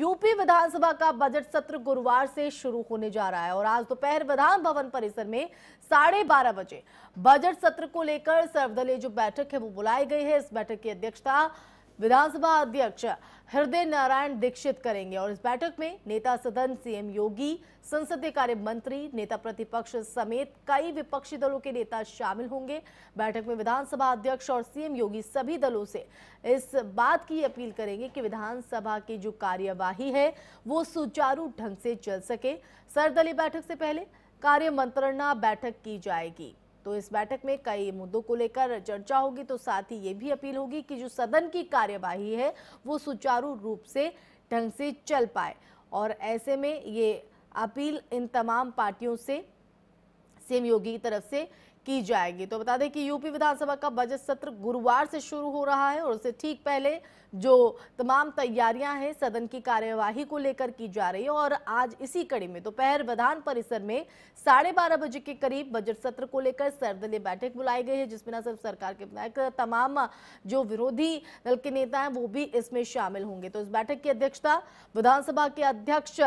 UP विधानसभा का budget सत्र गुरुवार से शुरू होने जा रहा है और आज दोपहर विधान भवन परिसर में साढ़े बारह बजे बजट सत्र को लेकर सर्वदलीय जो बैठक है वो बुलाई गई है। इस बैठक की अध्यक्षता विधानसभा अध्यक्ष हृदय नारायण दीक्षित करेंगे और इस बैठक में नेता सदन सीएम योगी, संसदीय कार्य मंत्री, नेता प्रतिपक्ष समेत कई विपक्षी दलों के नेता शामिल होंगे। बैठक में विधानसभा अध्यक्ष और सीएम योगी सभी दलों से इस बात की अपील करेंगे कि विधानसभा की जो कार्यवाही है, वो सुचारू ढंग से चल सके। सर्वदलीय बैठक से पहले कार्य मंत्रणा बैठक की जाएगी। तो इस बैठक में कई मुद्दों को लेकर चर्चा होगी तो साथ ही ये भी अपील होगी कि जो सदन की कार्यवाही है, वो सुचारू रूप से ढंग से चल पाए। और ऐसे में ये अपील इन तमाम पार्टियों से सीएम योगी की तरफ़ से की जाएगी। तो बता दें कि यूपी विधानसभा का बजट सत्र गुरुवार से शुरू हो रहा है और उससे ठीक पहले जो तमाम तैयारियाँ हैं, सदन की कार्यवाही को लेकर की जा रही है और आज इसी कड़ी में दोपहर तो विधान परिसर में साढ़े बारह बजे के करीब बजट सत्र को लेकर सर्वदलीय बैठक बुलाई गई है जिसमें न सिर्फ़ सरकार के विधायक, तमाम जो विरोधी दल के नेता हैं, वो भी इसमें शामिल होंगे। तो इस बैठक की अध्यक्षता विधानसभा के अध्यक्ष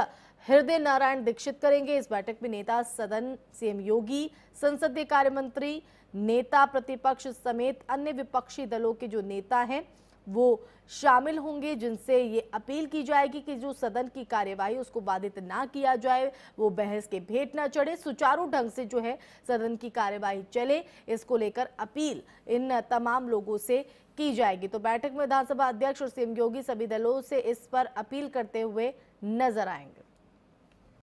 हृदय नारायण दीक्षित करेंगे। इस बैठक में नेता, सदन, सीएम योगी, संसदीय कार्य मंत्री नेता प्रतिपक्ष समेत अन्य विपक्षी दलों के जो नेता हैं, वो शामिल होंगे, जिनसे ये अपील की जाएगी कि जो सदन की कार्यवाही उसको बाधित ना किया जाए, वो बहस के भेंट ना चढ़े, सुचारू ढंग से जो है सदन की कार्यवाही चले, इसको लेकर अपील इन तमाम लोगों से की जाएगी। तो बैठक में विधानसभा अध्यक्ष और सीएम योगी सभी दलों से इस पर अपील करते हुए नज़र आएँगे।